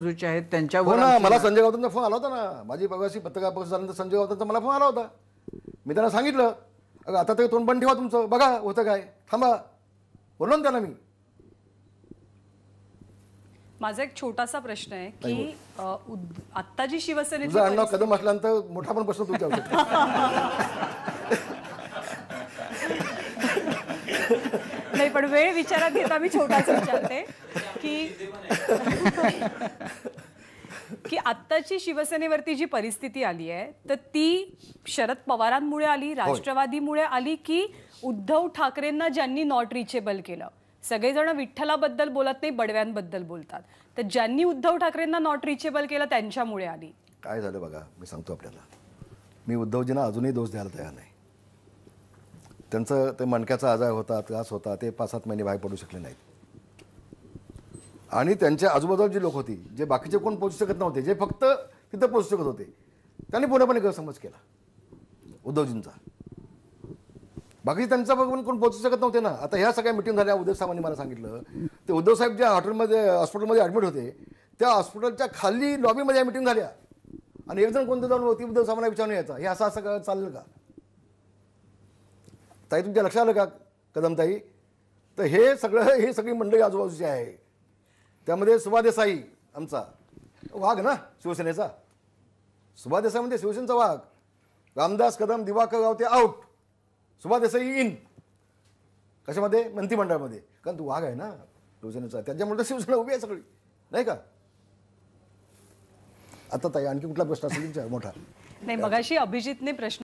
बाजूचे आहेत हो त्यांच्यावर ना आमची- मला संजय गावतांचा फोन आला होता ना. माझी बघाशी पत्रकार परिषद झाल्यानंतर संजय गावतांचा मला फोन आला होता. मी त्यांना सांगितलं अगं आता ते तोंड बंद ठेवा तुमचं. बघा होतं काय. थांबा. बोललो ना त्यांना मी. माझा एक छोटासा प्रश्न आहे की अ, उद- आत्ता जी शिवसेनेची तुझं अण्णा कदम असल्यानंतर मोठा पण प्रश्न तुमच्या नाही पण वेळ विचारात घेता मी छोटाच विचारते की की आत्ताची शिवसेनेवरती जी परिस्थिती आली आहे तर ती शरद पवारांमुळे आली राष्ट्रवादीमुळे आली की उद्धव ठाकरेंना ज्यांनी नॉट रिचेबल केलं. सगळेजण विठ्ठलाबद्दल बोलत नाही बडव्यांबद्दल बोलतात. तर ज्यांनी उद्धव ठाकरेंना नॉट रिचेबल केलं त्यांच्यामुळे आली. काय झालं बघा मी सांगतो आपल्याला. मी उद्धवजींना अजूनही दोष द्यायला तयार नाही. त्यांचं ते मणक्याचा आजार होता त्रास होता ते पाच सात महिने बाहेर पडू शकले नाहीत. आणि त्यांच्या आजूबाजूला जी लोक होती जे बाकीचे कोण पोचू शकत नव्हते जे फक्त तिथं पोचू शकत होते त्यांनी पूर्णपणे गैरसमज केला. उद्धवजींचा. बाकी त्यांचा बघून कोण पोचू शकत नव्हते ना. आता ह्या सगळ्या मिटिंग झाल्या उद्धव साहेबांनी मला सांगितलं. ते उद्धव साहेब ज्या हॉटेलमध्ये हॉस्पिटलमध्ये ॲडमिट होते त्या हॉस्पिटलच्या खाली लॉबीमध्ये मिटिंग झाल्या. आणि एक जण कोणतं जाऊन होती उद्धव साहेबांना विचारून यायचा. हे असं असं का चाललं का? ताई तुमच्या लक्षात आलं का कदमताई? तर हे सगळं हे सगळी मंडळी आजूबाजूची आहे. त्यामध्ये सुभादेसाई आमचा वाघ ना शिवसेनेचा. सुभादेसाई म्हणजे शिवसेनेचा वाघ. रामदास कदम दिवाकर गावते आउट सुभादेसाई इन कशामध्ये? मंत्रिमंडळामध्ये. कारण तू वाघ आहे ना शिवसेनेचा. त्याच्यामुळे तर शिवसेना उभी आहे सगळी. नाही का? आता ताई आणखी कुठला प्रश्न असेल मोठा. नाही मगाशी अभिजितने प्रश्न